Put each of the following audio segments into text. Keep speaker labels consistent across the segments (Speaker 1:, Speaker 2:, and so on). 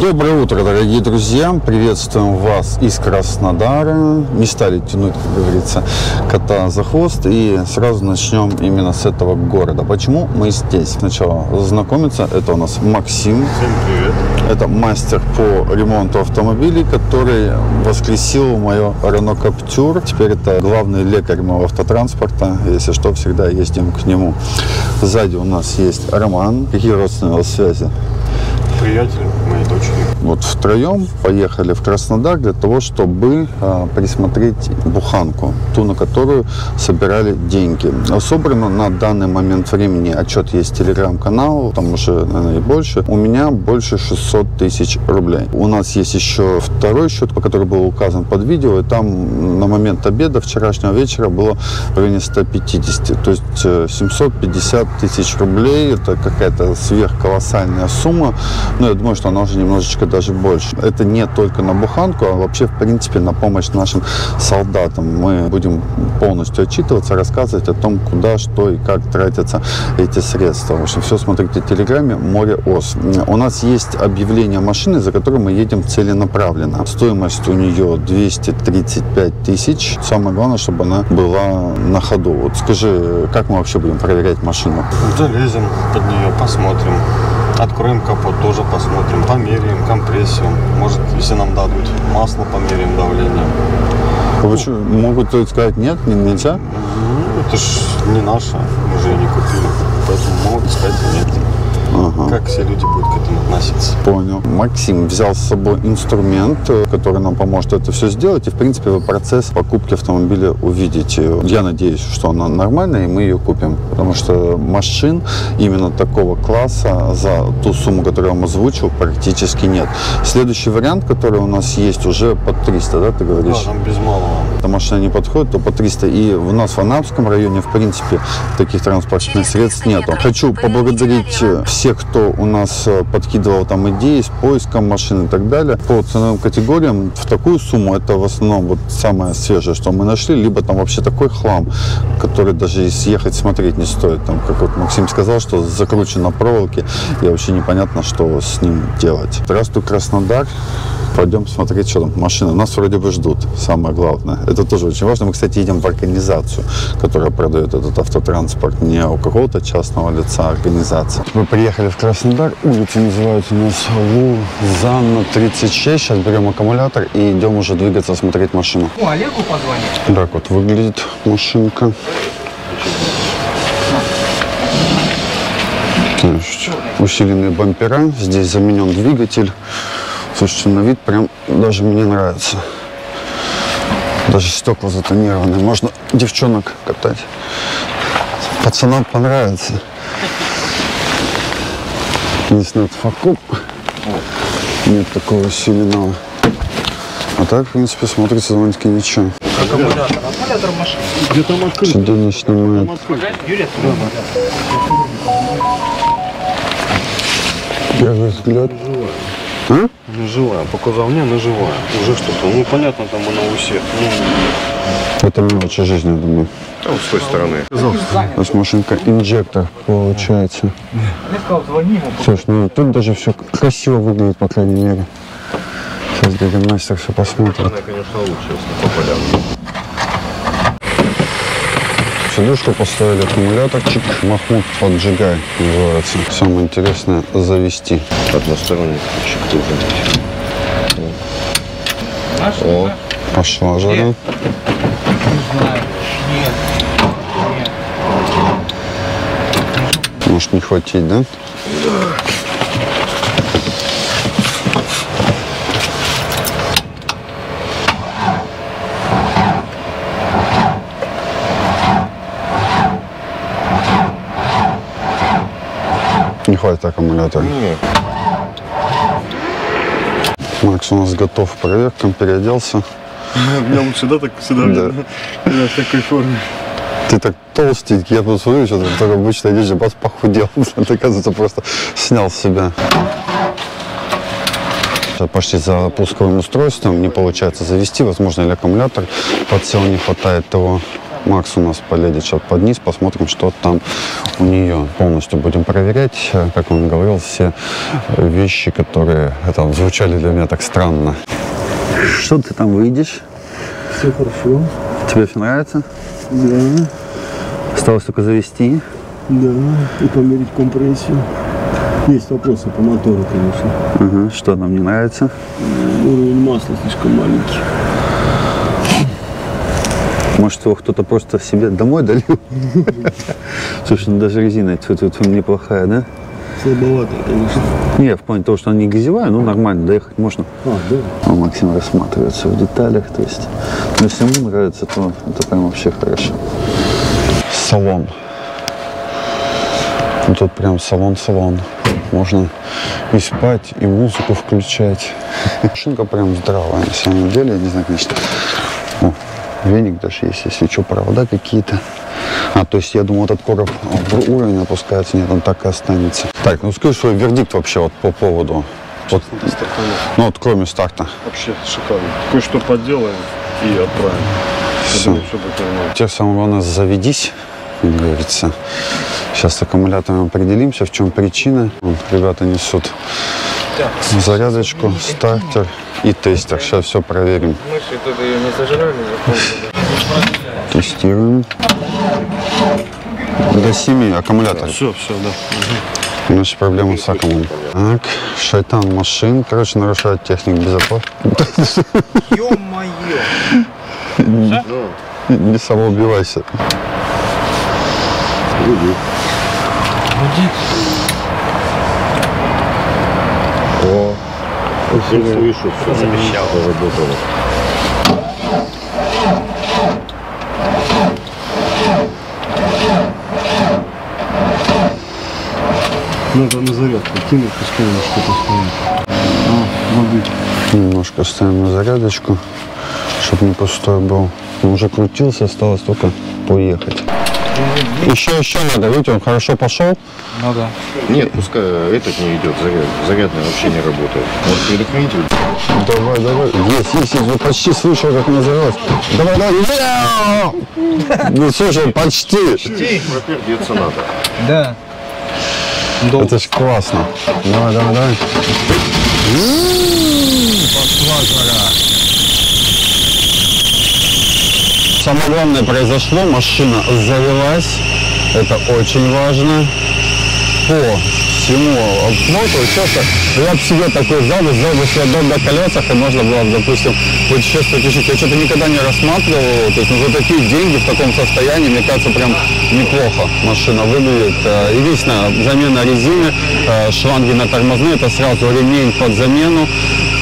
Speaker 1: Доброе утро, дорогие друзья! Приветствуем вас из Краснодара. Не стали тянуть, как говорится, кота за хвост. И сразу начнем именно с этого города. Почему мы здесь? Сначала знакомиться. Это у нас Максим.
Speaker 2: Всем привет.
Speaker 1: Это мастер по ремонту автомобилей, который воскресил мое Renault Captur. Теперь это главный лекарь моего автотранспорта. Если что, всегда ездим к нему. Сзади у нас есть Роман. Какие родственные связи?
Speaker 2: Приятель дочери.
Speaker 1: Вот втроем поехали в Краснодар для того, чтобы а, присмотреть буханку, ту, на которую собирали деньги. Собрано на данный момент времени отчет есть телеграм-канал, там уже, наверное, и больше. У меня больше 600 тысяч рублей. У нас есть еще второй счет, по который был указан под видео, и там на момент обеда вчерашнего вечера было в районе 150. То есть э, 750 тысяч рублей, это какая-то сверхколоссальная сумма. Но я думаю, что она уже немножечко даже больше. Это не только на буханку, а вообще, в принципе, на помощь нашим солдатам. Мы будем полностью отчитываться, рассказывать о том, куда, что и как тратятся эти средства. В общем, все смотрите в Телеграме «Море ОС». У нас есть объявление машины, за которой мы едем целенаправленно. Стоимость у нее 235 тысяч. Самое главное, чтобы она была на ходу. Вот скажи, как мы вообще будем проверять машину?
Speaker 2: Залезем под нее, посмотрим. Откроем капот, тоже посмотрим. Померяем компрессию. Может, если нам дадут масло, померяем давление.
Speaker 1: Почему? Могут сказать нет, не- нельзя?
Speaker 2: Ну, это ж не наше, мы же ее не купили. Поэтому могут сказать нет.
Speaker 1: Ага.
Speaker 2: Как все люди будут к этому относиться?
Speaker 1: Понял. Максим взял с собой инструмент, э, который нам поможет это все сделать. И, в принципе, вы процесс покупки автомобиля увидите. Я надеюсь, что она нормальная, и мы ее купим. Потому что машин именно такого класса за ту сумму, которую я вам озвучил, практически нет. Следующий вариант, который у нас есть, уже под 300, да, ты
Speaker 2: Да,
Speaker 1: говоришь?
Speaker 2: там без малого.
Speaker 1: Эта машина не подходит, то по 300. И у нас в Анапском районе, в принципе, таких транспортных средств нету. Хочу поблагодарить э, всех, кто у нас э, подкидывал там идеи с поиском машин и так далее. По ценовым категориям в такую сумму это в основном вот самое свежее, что мы нашли, либо там вообще такой хлам, который даже съехать смотреть не стоит. Там, как вот Максим сказал, что закручено проволоки, и вообще непонятно, что с ним делать. Здравствуй, Краснодар. Пойдем смотреть, что там машины. Нас вроде бы ждут, самое главное. Это тоже очень важно. Мы, кстати, едем в организацию, которая продает этот автотранспорт, не у какого-то частного лица, а организация. Мы приехали в Краснодар, улица называется у нас Лузанна 36. Сейчас берем аккумулятор и идем уже двигаться, смотреть машину.
Speaker 3: О, Олегу позвонить.
Speaker 1: Так вот выглядит машинка. Значит, усиленные бампера. Здесь заменен двигатель. Слушайте, на вид прям даже мне нравится. Даже стекла затонированные. Можно девчонок катать. Пацанам понравится. Нет фокуп. Нет такого усиленного. А так, в принципе, смотрится довольно-таки ничего.
Speaker 3: Аккумулятор. Аккумулятор в машине.
Speaker 2: Где там открыто?
Speaker 1: Сиденье снимает.
Speaker 3: Юрий,
Speaker 1: Первый взгляд. А?
Speaker 2: Ну, живая. По кузовне, но живая. Уже что-то. Ну, понятно, там она у всех. Ну,
Speaker 1: Это мелочи жизни, я думаю.
Speaker 2: там с той стороны.
Speaker 1: У нас машинка инжектор получается. Слушай, ну тут даже все красиво выглядит, по крайней мере. Сейчас дядя мастер все посмотрит.
Speaker 2: Она, конечно, лучше, если по полям.
Speaker 1: Сидушку поставили, аккумуляторчик. Махмуд поджигай называется. Самое интересное завести.
Speaker 2: Односторонний ключик тоже. О.
Speaker 1: Пошла жара.
Speaker 3: Не знаю. Нет. Нет.
Speaker 1: Может не хватить, да? Не хватит аккумулятора.
Speaker 2: Нет.
Speaker 1: Макс у нас готов проверкам, переоделся.
Speaker 2: Меня лучше, да, так сюда?
Speaker 1: Да.
Speaker 2: Я в такой форме.
Speaker 1: Ты так толстенький, я посмотрю, что ты такой обычной одежде бас похудел. Ты, оказывается, просто снял с себя. Пошли за пусковым устройством, не получается завести, возможно, или аккумулятор подсел, не хватает его. Макс у нас поледет сейчас под низ, посмотрим, что там у нее. Полностью будем проверять, э, как он говорил, все вещи, которые это, звучали для меня так странно. Что ты там выйдешь?
Speaker 4: Все хорошо.
Speaker 1: Тебе все нравится?
Speaker 4: Да,
Speaker 1: Осталось только завести.
Speaker 4: да. И померить компрессию. Есть вопросы по мотору, конечно.
Speaker 1: Ага, Что нам не нравится?
Speaker 4: Уровень масла слишком маленький.
Speaker 1: Может, его кто-то просто себе домой долил? Слушай, ну даже резина -тьфу, неплохая, да?
Speaker 4: Слабоватая, конечно.
Speaker 1: Не, в плане того, что она не газевая, ну нормально, доехать можно.
Speaker 4: А, да.
Speaker 1: А Максим рассматривается в деталях, то есть, ну, если ему нравится, то это прям вообще хорошо. Салон. Ну, тут прям салон-салон. Можно и спать, и музыку включать. Машинка прям здравая, на самом деле, я не знаю, конечно. О, веник даже есть, если что, провода какие-то. А, то есть я думал, этот короб в уровень опускается, нет, он так и останется. Так, ну скажи свой вердикт вообще вот по поводу, вот, ну вот кроме старта.
Speaker 2: Вообще шикарно. Кое-что подделаем и отправим. Все нормально.
Speaker 1: Теперь самое главное, заведись, как говорится. Сейчас с аккумулятором определимся, в чем причина. Вон, ребята несут зарядочку, стартер и тестер. Сейчас все проверим.
Speaker 3: Мыши тут ее не сожрали,
Speaker 1: Тестируем. До 7 аккумулятор.
Speaker 2: Все, все, да.
Speaker 1: Значит, проблема с аккумулятором. Так, шайтан машин, короче, нарушает технику безопасности.
Speaker 3: Ё-моё!
Speaker 1: Не самоубивайся.
Speaker 3: Гудит.
Speaker 2: Слышу, все. Заработало.
Speaker 4: Надо на зарядку кинуть, пускай что-то стоит. А, воды.
Speaker 1: Немножко ставим на зарядочку, чтобы не пустой был. Он уже крутился, осталось только поехать. Еще, еще надо, видите, он хорошо пошел.
Speaker 3: Ну да.
Speaker 5: Нет, пускай этот не идет, заряд, зарядный вообще не работает. Вот предохранитель.
Speaker 1: Давай, давай. Есть, есть, есть. Вот почти слышал, как называлось. Давай, давай. Яу! Ну, слушай, почти.
Speaker 5: Пропердеться надо.
Speaker 3: Да.
Speaker 1: Это ж классно. Давай, давай, давай. Самое главное произошло, машина завелась, это очень важно. По всему обмоту, часто я бы себе такой зал, сделал бы себе дом на колесах, и можно было, бы, допустим, путешествовать еще. Я что-то никогда не рассматривал, то есть ну, за такие деньги в таком состоянии, мне кажется, прям неплохо машина выглядит. Э, Единственное, замена резины, э, шланги на тормозные, это сразу ремень под замену.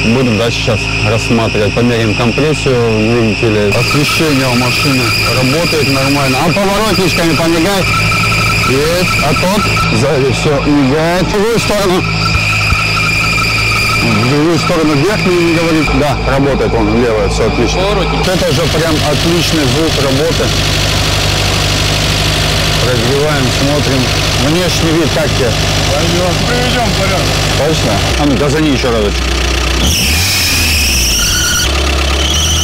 Speaker 1: Будем дальше сейчас рассматривать. Померяем компрессию двигателя. Освещение у машины работает нормально. А поворотничками помигай. Есть. А тот сзади все мигает. В другую сторону. В другую сторону вверх мне не говорит. Да, работает он. Левая, все отлично. Вот это уже прям отличный звук работы. Разгреваем, смотрим. Внешний вид как тебе?
Speaker 2: Приведем в порядок.
Speaker 1: Точно? А ну газани еще разочек.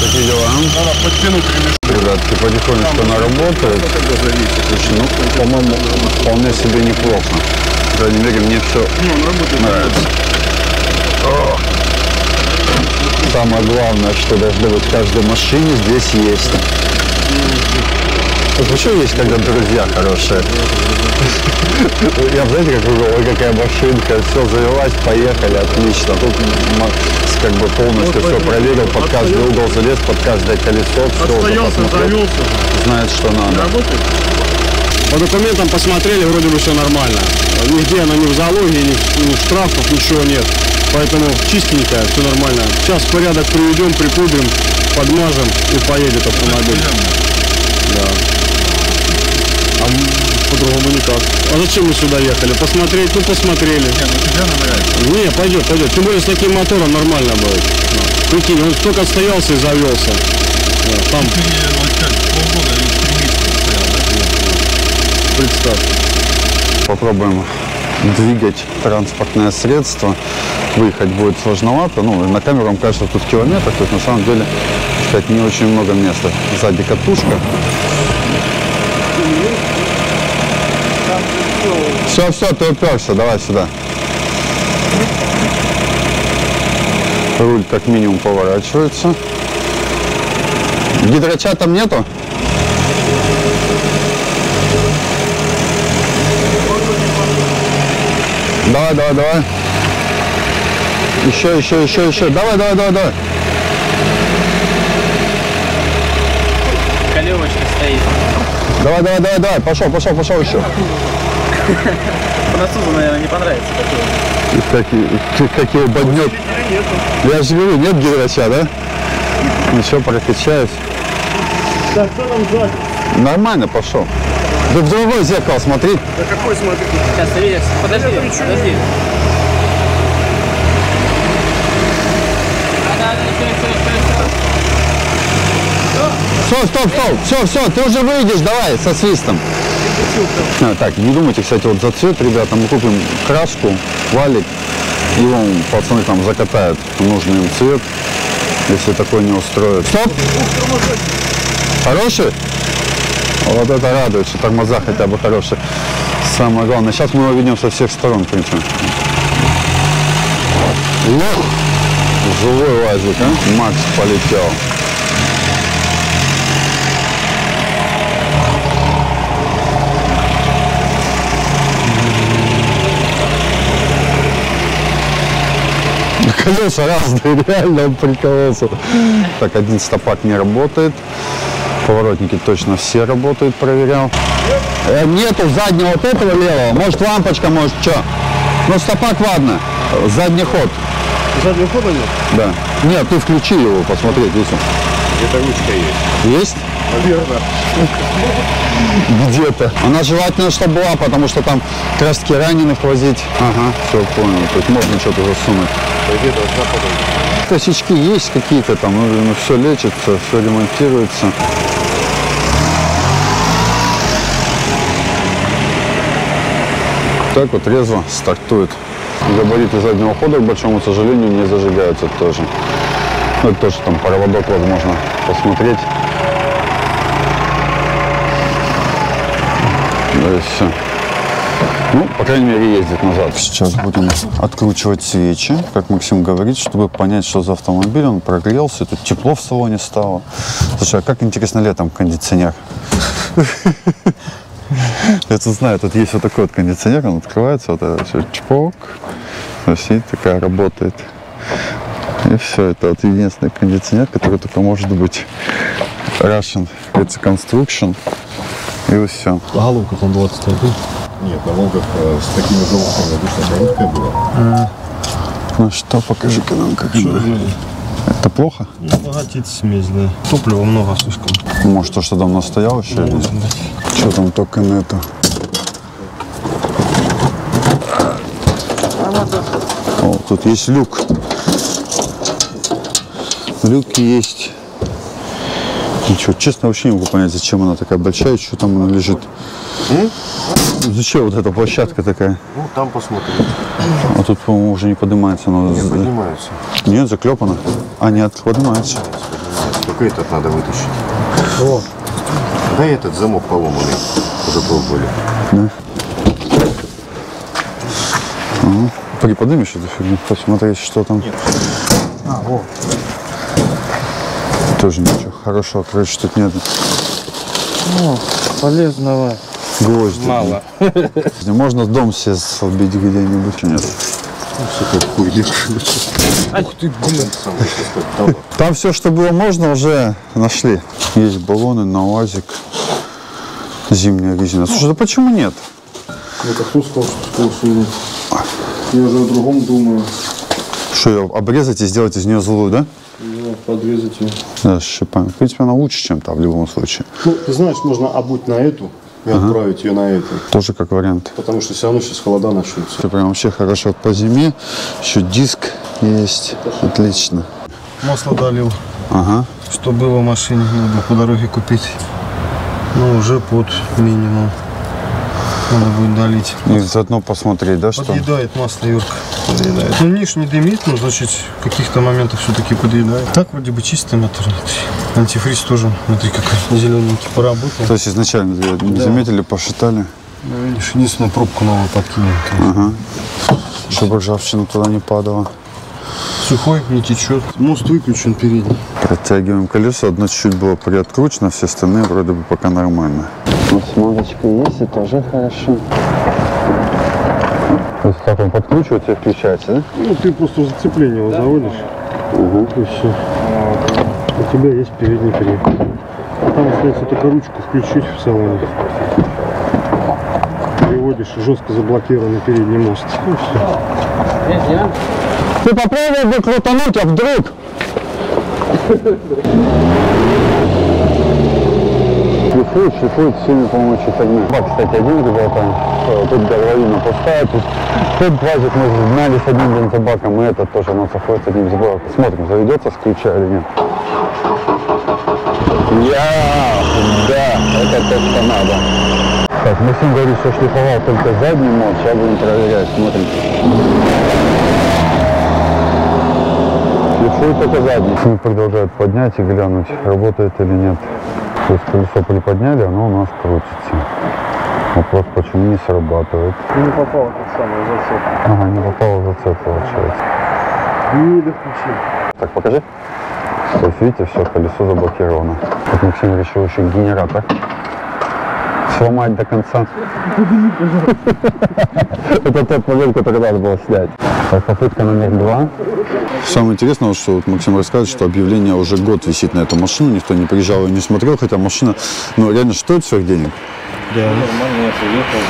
Speaker 1: Какие дела?
Speaker 2: Надо подтянуть ремешок.
Speaker 1: Ребятки, потихонечку она работает. Слушай, ну, по-моему, вполне себе неплохо. По крайней мере, мне все нравится. О! Самое главное, что должно быть в каждой машине, здесь есть. Вот еще есть, когда друзья хорошие. Я, знаете, как вы ой, какая машинка, все, завелась, поехали, отлично. Тут м, как бы полностью все проверил, под каждый угол залез, под каждое колесо, все уже посмотрел, знает, что надо.
Speaker 6: По документам посмотрели, вроде бы все нормально. Нигде она не в залоге, ни, ни в штрафах, ничего нет. Поэтому чистенькая, все нормально. Сейчас порядок приведем, припудрим, подмажем и поедет автомобиль. По-другому никак. А зачем мы сюда ехали? Посмотреть? Ну, посмотрели. Не, пойдет, пойдет. Тем более с таким мотором нормально будет. Да. Прикинь, он только отстоялся и завелся. Да, Там представь.
Speaker 1: Попробуем двигать транспортное средство. Выехать будет сложновато. Ну, на камеру вам кажется, тут километр. То есть на самом деле, сказать, не очень много места. Сзади катушка. Все, все, ты уперся, давай сюда. Руль как минимум поворачивается. Гидроча там нету? Давай, давай, давай. Еще, еще, еще, еще. Давай, давай, давай, давай.
Speaker 3: Колевочка стоит.
Speaker 1: Давай, давай, давай, давай. Пошел, пошел, пошел еще.
Speaker 3: Французу, наверное, не понравится такое.
Speaker 1: Как, его боднет. Я же говорю, нет гидроча, да? Ничего, прокачаюсь.
Speaker 4: Так, кто там сзади?
Speaker 1: Нормально пошел. Да в другое зеркало смотри.
Speaker 4: Да какой смотри?
Speaker 3: Сейчас видишь. Подожди, подожди.
Speaker 1: Все, стоп, стоп. Все, все, ты уже выйдешь, давай, со свистом. А, так, не думайте, кстати, вот за цвет, ребята, мы купим краску, валик, и вон пацаны там закатают нужный им цвет, если такой не устроит. Стоп! Хороший? Вот это радует, что тормоза хотя бы хорошие. Самое главное, сейчас мы его видим со всех сторон, причем. Лох! Живой лазик, а? Макс полетел. Колеса разные, реально он прикололся. Так, один стопак не работает. Поворотники точно все работают, проверял. Э, нету заднего вот этого левого. Может лампочка, может что. Ну стопак ладно. Задний ход.
Speaker 4: Заднего хода нет?
Speaker 1: Да. Нет, ты включи его, посмотреть, он.
Speaker 5: Где-то ручка есть.
Speaker 1: Есть?
Speaker 4: Наверное.
Speaker 1: Где-то. Она желательно, чтобы была, потому что там как раз таки раненых возить. Ага, все, понял. То есть можно что-то засунуть.
Speaker 5: Где-то.
Speaker 1: Косячки есть какие-то там, ну, все лечится, все ремонтируется. Так вот резво стартует. Габариты заднего хода, к большому сожалению, не зажигаются тоже. Ну, это тоже там проводок возможно посмотреть. Да и все. Ну, по крайней мере, ездит назад. Сейчас будем откручивать свечи, как Максим говорит, чтобы понять, что за автомобиль. Он прогрелся, тут тепло в салоне стало. Слушай, а как интересно летом кондиционер? Я тут знаю, тут есть вот такой вот кондиционер, он открывается, вот это все чпок. И такая работает. И все, это вот единственный кондиционер, который только может быть Russian. Это construction. И все.
Speaker 4: Головка там 21.
Speaker 5: Нет, на Волгах э, с такими головками обычно короткая была.
Speaker 1: Ну что, покажи-ка нам, как это. Это плохо?
Speaker 4: Богатит смесь, да. Топлива много слишком.
Speaker 1: Может, то, что давно стоял еще? или- Что там только на это? О, тут есть люк. Люки есть. Ничего, честно, вообще не могу понять, зачем она такая большая, и что там она лежит. Зачем вот эта площадка такая?
Speaker 5: Ну, там посмотрим.
Speaker 1: А тут, по-моему, уже не поднимается. Она...
Speaker 5: Не поднимаются.
Speaker 1: Нет, заклепана. А, нет, поднимается.
Speaker 5: Только этот надо вытащить. Да и этот замок поломанный. Уже пробовали.
Speaker 1: Приподнимешь эту фигню, посмотреть, что там.
Speaker 4: А, вот.
Speaker 1: Тоже ничего хорошего, короче, тут нет.
Speaker 4: Полезного.
Speaker 1: Гвозди.
Speaker 3: Мало.
Speaker 1: Можно дом себе срубить где-нибудь. Нет.
Speaker 4: Ух ты, блин.
Speaker 1: Там все, что было можно, уже нашли. Есть баллоны на УАЗик. Зимняя резина. Слушай, да почему нет?
Speaker 4: Это кто сказал, что? Я уже о другом думаю.
Speaker 1: Что ее обрезать и сделать из нее злую, да?
Speaker 4: Да, подрезать ее.
Speaker 1: Да, шипами. В принципе, она лучше, чем та в любом случае.
Speaker 4: Ну, ты знаешь, можно обуть на эту и отправить ее на эту.
Speaker 1: Тоже как вариант.
Speaker 4: Потому что все равно сейчас холода начнутся.
Speaker 1: Все прям вообще хорошо по зиме. Еще диск есть. Отлично.
Speaker 4: Масло долил.
Speaker 1: Ага.
Speaker 4: Что было в машине, надо по дороге купить. Ну, уже под минимум. Надо будет долить.
Speaker 1: И заодно посмотреть, да, что?
Speaker 4: Подъедает масло, Юрка. Подъедает. Ну, ниш не дымит, но, значит, в каких-то моментах все-таки подъедает. Так вроде бы чистый мотор. Антифриз тоже, смотри, какой зелененький поработал.
Speaker 1: То есть изначально не заметили, посчитали.
Speaker 4: Ну, видишь, единственную пробку новую подкинем.
Speaker 1: Ага. Чтобы ржавчина туда не падала.
Speaker 4: Сухой, не течет. Мост выключен передний.
Speaker 1: Протягиваем колесо. Одно чуть-чуть было приоткручено, все остальные вроде бы пока нормально. Вот смазочка есть, и тоже хорошо. То есть как он подкручивается и включается, да?
Speaker 4: Ну, ты просто зацепление его заводишь. И все. У тебя есть передний привод. А там остается только ручку включить в салоне. Переводишь жестко заблокированный передний мост. И все.
Speaker 1: Ты попробуй бы крутануть, а вдруг? Шлифует, шлифует всеми помощью огня. Бак, кстати, один ребята, э, тут горловина пустая, есть тот плазик мы гнали с одним бензобаком, и этот тоже у нас заходит с одним бензобаком. Смотрим, заведется с ключа или нет. Я, да, это то, что надо. Так, Максим говорит, что шлифовал только задний мост, сейчас будем проверять, смотрим. Шлифует только задний. Мы продолжают поднять и глянуть, работает или нет. То есть колесо приподняли, оно у нас крутится. Вопрос, почему не срабатывает.
Speaker 4: Не попал тот самый зацеп.
Speaker 1: Ага, не попало зацеп, получается.
Speaker 4: Не доключил.
Speaker 1: Так, покажи. То есть, видите, все, колесо заблокировано. Вот Максим решил еще генератор сломать до конца. Это тот момент, который надо было снять. Попытка номер два. Самое интересное, что вот Максим рассказывает, что объявление уже год висит на эту машину, никто не приезжал и не смотрел, хотя машина, ну, реально стоит своих денег.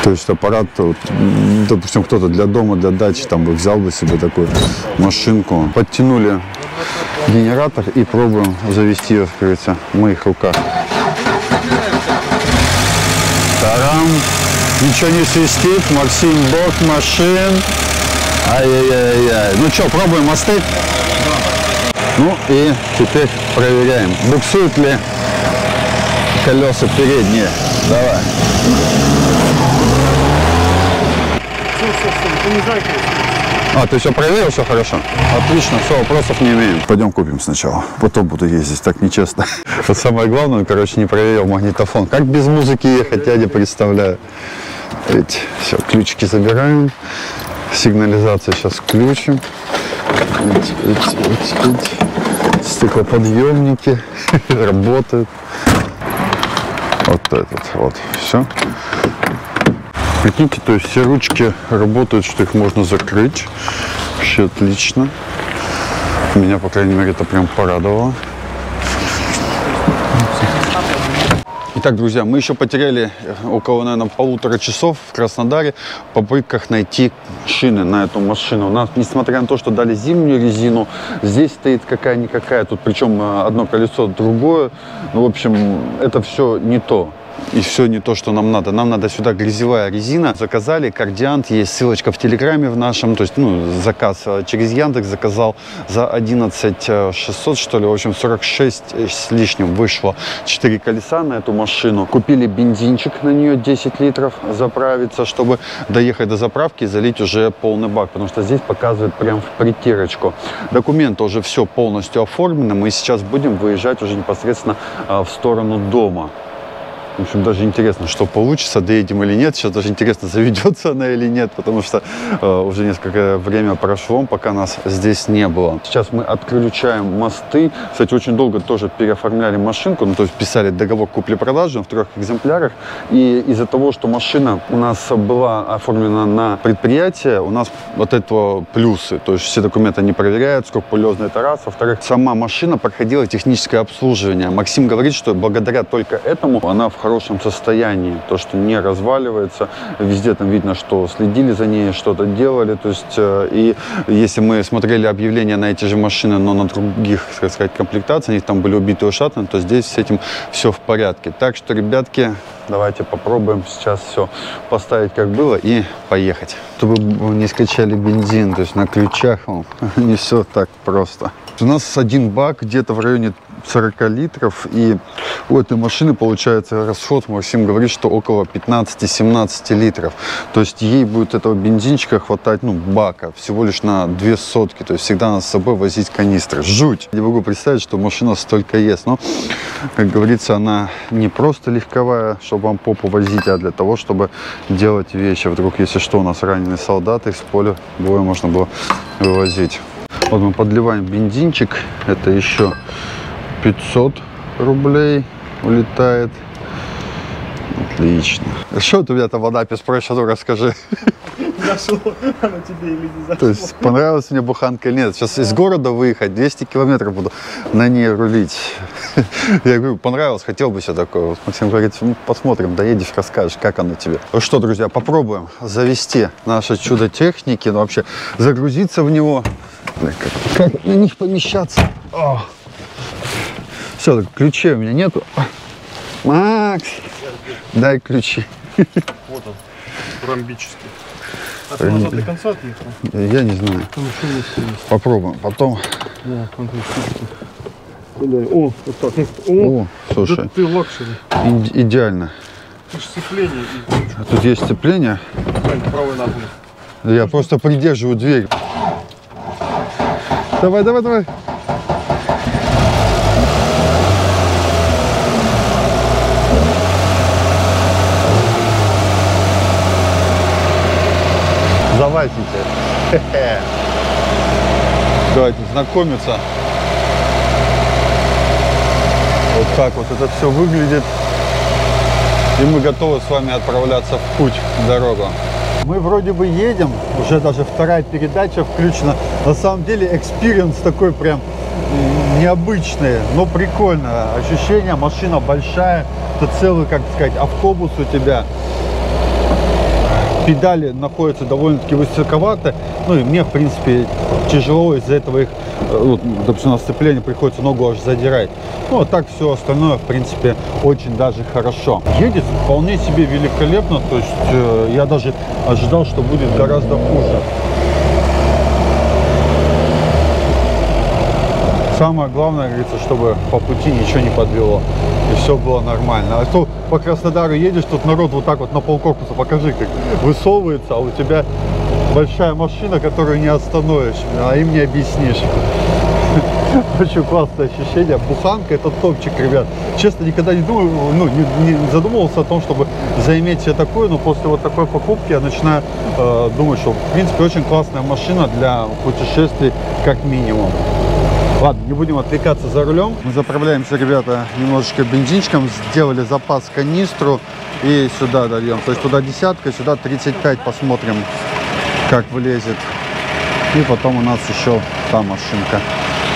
Speaker 1: То есть аппарат, вот, допустим, кто-то для дома, для дачи, там бы взял бы себе такую машинку. Подтянули генератор и пробуем завести ее, как говорится, в моих руках. Ничего не свистит. Максим Бог машин. Ай-яй-яй-яй. Ну что, пробуем мосты? Ну и теперь проверяем, буксуют ли колеса передние. Давай. А, ты все проверил, все хорошо? Отлично, все, вопросов не имеем. Пойдем купим сначала, потом буду ездить, так нечестно. Вот самое главное, короче, не проверил магнитофон. Как без музыки ехать, я не представляю. Ведь все, ключики забираем, сигнализацию сейчас включим. Стеклоподъемники работают. Вот этот вот, все. Прикиньте, то есть все ручки работают, что их можно закрыть. Вообще отлично. Меня, по крайней мере, это прям порадовало. Итак, друзья, мы еще потеряли э, около, наверное, полутора часов в Краснодаре в попытках найти шины на эту машину. У нас, несмотря на то, что дали зимнюю резину, здесь стоит какая-никакая, тут причем э, одно колесо, другое. Ну, в общем, это все не то. И все не то, что нам надо. Нам надо сюда грязевая резина. Заказали кардиант, есть ссылочка в Телеграме в нашем. То есть, ну, заказ э, через Яндекс заказал за 11 600, что ли. В общем, 46 с лишним вышло 4 колеса на эту машину. Купили бензинчик на нее 10 литров заправиться, чтобы доехать до заправки и залить уже полный бак. Потому что здесь показывает прям в притирочку. Документы уже все полностью оформлены. Мы сейчас будем выезжать уже непосредственно э, в сторону дома. В общем, даже интересно, что получится, доедем или нет. Сейчас даже интересно, заведется она или нет, потому что э, уже несколько время прошло, пока нас здесь не было. Сейчас мы отключаем мосты. Кстати, очень долго тоже переоформляли машинку, ну, то есть писали договор купли-продажи в трех экземплярах. И из-за того, что машина у нас была оформлена на предприятие, у нас вот этого плюсы. То есть все документы не проверяют, скрупулезно это раз. Во-вторых, сама машина проходила техническое обслуживание. Максим говорит, что благодаря только этому она в хорошем состоянии, то, что не разваливается, везде там видно, что следили за ней, что-то делали, то есть, э, и если мы смотрели объявления на эти же машины, но на других, так сказать, комплектациях, они там были убиты и ушатаны, то здесь с этим все в порядке. Так что, ребятки, давайте попробуем сейчас все поставить, как было, и поехать. Чтобы не скачали бензин, то есть на ключах он, не все так просто. У нас один бак где-то в районе 40 литров. И у этой машины получается расход, Максим говорит, что около 15-17 литров. То есть ей будет этого бензинчика хватать, ну, бака, всего лишь на две сотки. То есть всегда надо с собой возить канистры. Жуть! Не могу представить, что машина столько ест. Но, как говорится, она не просто легковая, чтобы вам попу возить, а для того, чтобы делать вещи. Вдруг, если что, у нас раненые солдаты с поля боя можно было вывозить. Вот мы подливаем бензинчик. Это еще 500 рублей улетает. Отлично. Что у меня там в Анапе спросят, ну расскажи.
Speaker 4: Зашло она тебе или не зашло?
Speaker 1: То есть понравилась мне буханка или нет. Сейчас из города выехать, 200 километров буду на ней рулить. Я говорю, понравилось, хотел бы себе такое. Вот Максим говорит, «Ну, посмотрим, доедешь, расскажешь, как оно тебе. Ну что, друзья, попробуем завести наше чудо техники, ну вообще загрузиться в него. Как, как на них помещаться? Все, ключей у меня нету. Макс, дай ключи.
Speaker 4: Вот он, ромбический. А ты назад до конца отъехал?
Speaker 1: Я не знаю.
Speaker 4: Там еще есть. есть.
Speaker 1: Попробуем. Потом.
Speaker 4: Да. Куда? О, вот так. О,
Speaker 1: О, слушай,
Speaker 4: да ты luxury.
Speaker 1: и- идеально.
Speaker 4: Ты сцепление
Speaker 1: А Тут есть сцепление.
Speaker 4: Правой ногой.
Speaker 1: Я просто придерживаю дверь. Давай, давай, давай. Хе-хе. Давайте знакомиться. Вот так вот это все выглядит. И мы готовы с вами отправляться в путь, в дорогу. Мы вроде бы едем, уже даже вторая передача включена. На самом деле experience такой прям необычный, но прикольно. Ощущение, машина большая, это целый, как сказать, автобус у тебя. Педали находятся довольно-таки высоковато. Ну и мне, в принципе, тяжело из-за этого их, э, допустим, на сцепление приходится ногу аж задирать. Ну, а так все остальное, в принципе, очень даже хорошо. Едет вполне себе великолепно, то есть э, я даже ожидал, что будет гораздо хуже. Самое главное, говорится, чтобы по пути ничего не подвело. И все было нормально. А то по Краснодару едешь, тут народ вот так вот на полкорпуса, покажи, как высовывается, а у тебя большая машина, которую не остановишь, а им не объяснишь. Очень классное ощущение. Буханка это топчик, ребят. Честно, никогда не думал, ну, не, не задумывался о том, чтобы заиметь себе такое, но после вот такой покупки я начинаю э, думать, что, в принципе, очень классная машина для путешествий, как минимум. Ладно, не будем отвлекаться за рулем. Мы заправляемся, ребята, немножечко бензинчиком, сделали запас канистру и сюда дольем. То есть туда десятка, сюда 35 посмотрим, как влезет. И потом у нас еще та машинка,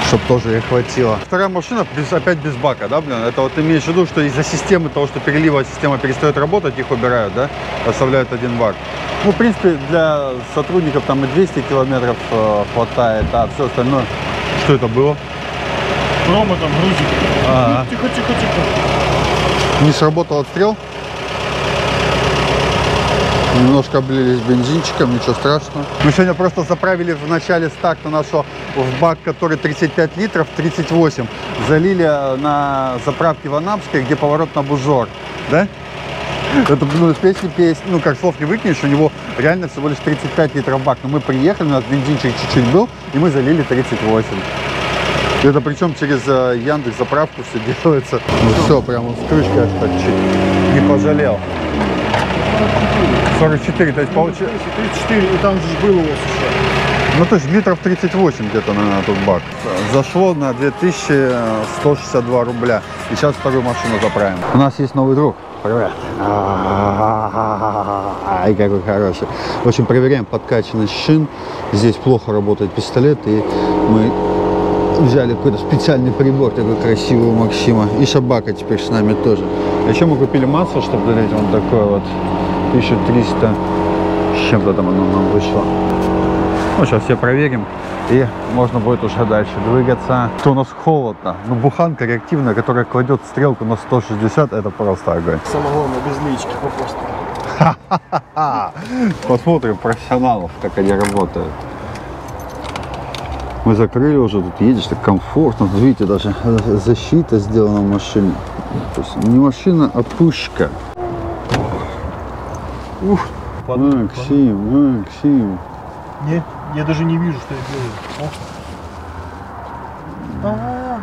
Speaker 1: чтобы тоже ей хватило. Вторая машина без, опять без бака, да, блин? Это вот имеешь в виду, что из-за системы того, что перелива система перестает работать, их убирают, да? Оставляют один бак. Ну, в принципе, для сотрудников там и 200 километров э, хватает, а все остальное... Что это было?
Speaker 4: Рома там грузит.
Speaker 1: Ага.
Speaker 4: Тихо, тихо, тихо.
Speaker 1: Не сработал отстрел. Немножко облились бензинчиком, ничего страшного. Мы сегодня просто заправили в начале старта нашего в бак, который 35 литров, 38. Залили на заправке в Анапской, где поворот на Бужор. Да? Это, ну, из песни песни, ну, как слов не выкинешь, у него реально всего лишь 35 литров бак. Но мы приехали, у нас бензинчик чуть-чуть был, и мы залили 38. Это причем через э, Яндекс заправку все делается. Ну все, прям с крышкой аж так чуть не пожалел. 44, то есть получается...
Speaker 4: 34, и там же был у вас еще.
Speaker 1: Ну то есть литров 38 где-то, наверное, тут бак. Зашло на 2162 рубля. И сейчас вторую машину заправим. У нас есть новый друг. Привет. Ай, какой хороший. В общем, проверяем подкачанность шин. Здесь плохо работает пистолет, и мы взяли какой-то специальный прибор такой красивый у Максима. И собака теперь с нами тоже. Еще мы купили масло, чтобы залить вот такое вот 1300 с чем-то там оно нам вышло. Ну, сейчас все проверим, и можно будет уже дальше двигаться. Что у нас холодно, ну буханка реактивная, которая кладет стрелку на 160, это просто огонь.
Speaker 4: Самое главное, без лички попасть.
Speaker 1: Посмотрим профессионалов, как они работают. Мы закрыли уже, тут едешь так комфортно. Тут, видите, даже защита сделана в машине. То есть не машина, а пушка. Ух, Максим, Максим.
Speaker 4: Не, я даже не вижу, что я делаю. О. А,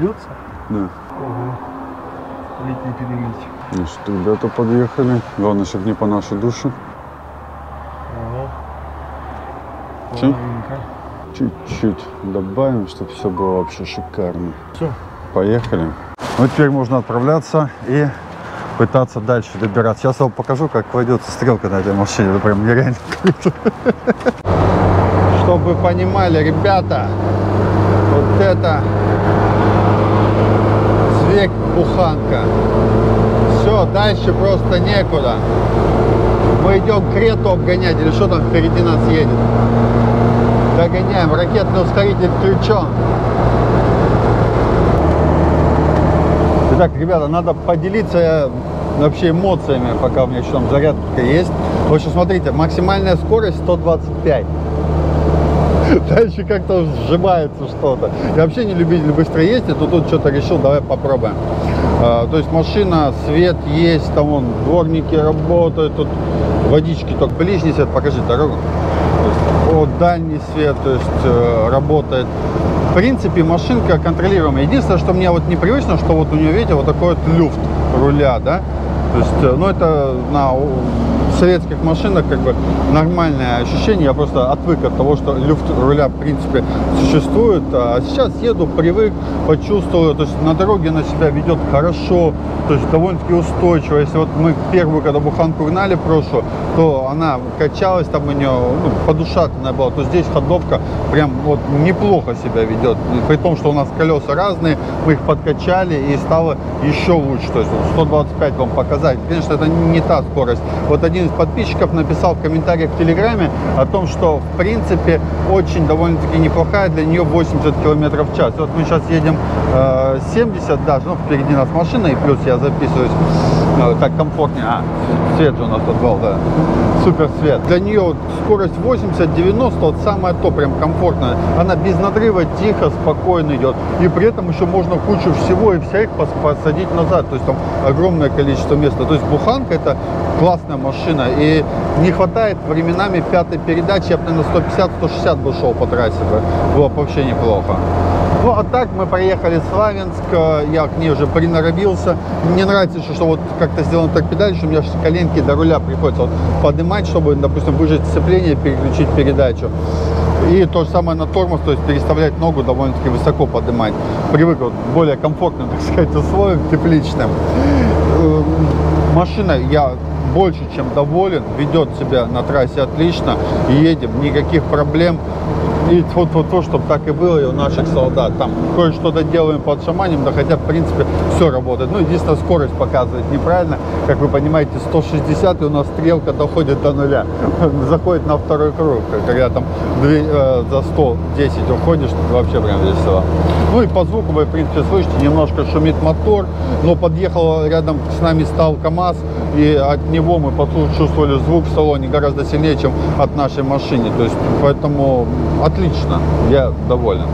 Speaker 4: Льется?
Speaker 1: Да.
Speaker 4: Ого. Летний перемить.
Speaker 1: Значит, ребята подъехали. Главное, чтобы не по нашей душе.
Speaker 4: Половинка.
Speaker 1: Чуть-чуть добавим, чтобы все было вообще шикарно.
Speaker 4: Всё.
Speaker 1: Поехали. Ну, теперь можно отправляться и пытаться дальше добираться. Сейчас я вам покажу, как кладется стрелка на этой машине. Это прям нереально круто. Чтобы понимали, ребята, вот это зверь буханка. Все, дальше просто некуда. Мы идем Крету обгонять, или что там впереди нас едет. Догоняем, ракетный ускоритель включен. Итак, ребята, надо поделиться э, вообще эмоциями, пока у меня еще там зарядка есть. В общем, смотрите, максимальная скорость 125. Дальше как-то сжимается что-то. Я вообще не любитель быстро ездить, но тут что-то решил, давай попробуем. А, то есть машина, свет есть, там вон дворники работают, тут водички, только ближний свет, покажи дорогу. О, дальний свет, то есть э, работает. В принципе, машинка контролируемая. Единственное, что мне вот непривычно, что вот у нее, видите, вот такой вот люфт руля, да. То есть, э, ну, это на советских машинах как бы нормальное ощущение. Я просто отвык от того, что люфт руля, в принципе, существует. А сейчас еду, привык, почувствовал. То есть на дороге на себя ведет хорошо, то есть довольно-таки устойчиво. Если вот мы первую, когда буханку гнали прошлую, то она качалась, там у нее ну, подушатанная была, то здесь ходовка прям вот неплохо себя ведет. При том, что у нас колеса разные, мы их подкачали и стало еще лучше. То есть вот 125 вам показать. Конечно, это не та скорость. Вот один из подписчиков написал в комментариях в Телеграме о том, что в принципе очень довольно-таки неплохая для нее 80 км в час. Вот мы сейчас едем э, 70 даже, ну впереди нас машина и плюс я записываюсь э, так комфортнее. А, свет у нас тут был, да. Супер свет. Для нее скорость 80-90, вот самое то, прям комфортная. Она без надрыва, тихо, спокойно идет. И при этом еще можно кучу всего и всех пос- посадить назад. То есть там огромное количество места. То есть буханка это классная машина. И не хватает временами пятой передачи. Я бы, наверное, 150-160 бы шел по трассе. бы. Было бы вообще неплохо. Ну, а так мы поехали в Славянск, я к ней уже приноровился. Мне нравится еще, что вот как-то сделано так педаль, что у меня коленки до руля приходится вот поднимать, чтобы, допустим, выжать сцепление, переключить передачу. И то же самое на тормоз, то есть переставлять ногу довольно-таки высоко поднимать. Привык вот более комфортным, так сказать, условиям, тепличным. Машина, я больше чем доволен, ведет себя на трассе отлично, едем, никаких проблем. И вот, вот то, чтобы так и было и у наших солдат. Там кое-что доделаем под шаманем, да хотя, в принципе, все работает. Ну, единственное, скорость показывает неправильно. Как вы понимаете, 160, и у нас стрелка доходит до нуля. Заходит на второй круг. Когда там две- э, за 110 уходишь, вообще прям весело. Ну и по звуку вы, в принципе, слышите, немножко шумит мотор, но подъехал рядом с нами стал КАМАЗ, и от него мы почувствовали звук в салоне гораздо сильнее, чем от нашей машины. То есть, поэтому отлично, я доволен.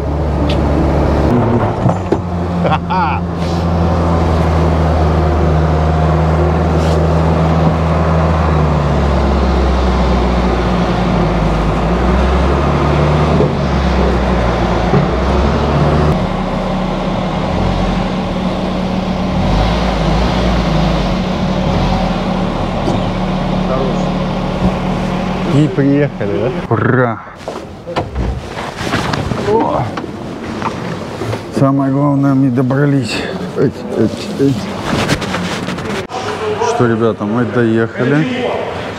Speaker 1: И приехали, да? Ура! Самое главное, мы добрались. Эть, эть, эть. Что, ребята, мы доехали.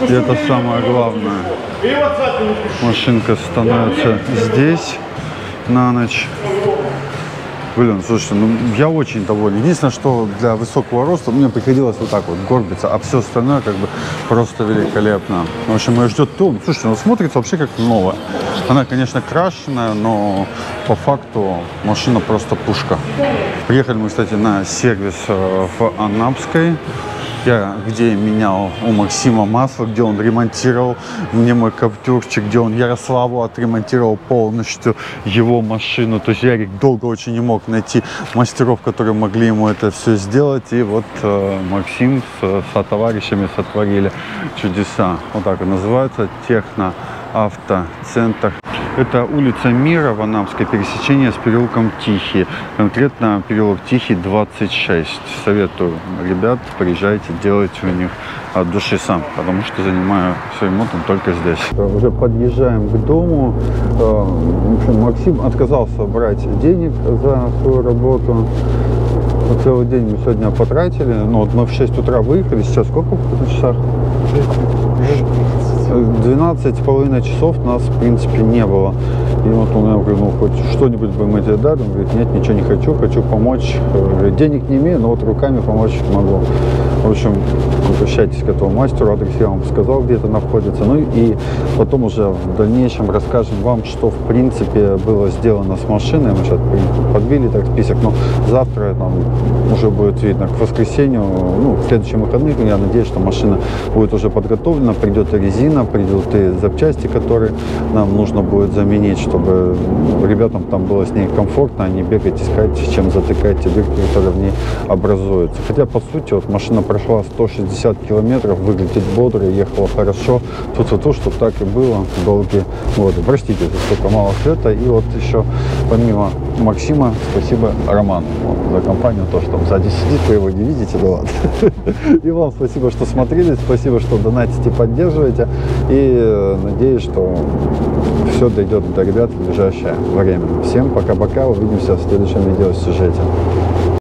Speaker 1: И это самое главное. Машинка становится здесь на ночь. Блин, слушайте, ну я очень доволен. Единственное, что для высокого роста мне приходилось вот так вот горбиться, а все остальное как бы просто великолепно. В общем, ее ждет тур. Слушайте, ну смотрится вообще как новая. Она, конечно, крашеная, но по факту машина просто пушка. Приехали мы, кстати, на сервис э, в Анапской. Я где менял у Максима масло, где он ремонтировал мне мой каптюрчик, где он Ярославу отремонтировал полностью его машину. То есть Ярик долго очень не мог найти мастеров, которые могли ему это все сделать. И вот э, Максим с, со товарищами сотворили чудеса. Вот так и называется техно автоцентр. Это улица Мира в Анамской, пересечение с переулком Тихий. Конкретно переулок Тихий 26. Советую, ребят, приезжайте, делайте у них от души сам, потому что занимаю своим мотом только здесь. Э, уже подъезжаем к дому. Э, в общем, Максим отказался брать денег за свою работу. Ну, целый день мы сегодня потратили. Ну, вот мы в 6 утра выехали, сейчас сколько в часах? 6 12,5 часов нас, в принципе, не было. И вот он, я говорю, ну, хоть что-нибудь бы мы тебе дали. Он говорит, нет, ничего не хочу, хочу помочь. Денег не имею, но вот руками помочь могу. В общем, обращайтесь к этому мастеру, адрес я вам сказал, где это находится. Ну и потом уже в дальнейшем расскажем вам, что, в принципе, было сделано с машиной. Мы сейчас подбили так список, но завтра, там, уже будет видно. К воскресенью, ну, в следующем выходных, я надеюсь, что машина будет уже подготовлена, придет резина, придут и запчасти, которые нам нужно будет заменить, чтобы ребятам там было с ней комфортно, а не бегать, искать, чем затыкать те дырки, которые в ней образуются. Хотя, по сути, вот машина прошла 160 километров, выглядит бодро, ехала хорошо. Тут вот то, что так и было долгие годы. Простите за столько мало света. И вот еще помимо Максима, спасибо Роману вот, за компанию, то, что там сзади сидит, вы его не видите, да ладно. И вам спасибо, что смотрели, спасибо, что донатите, поддерживаете. И э, надеюсь, что все дойдет до ребят в ближайшее время. Всем пока-пока, увидимся в следующем видеосюжете.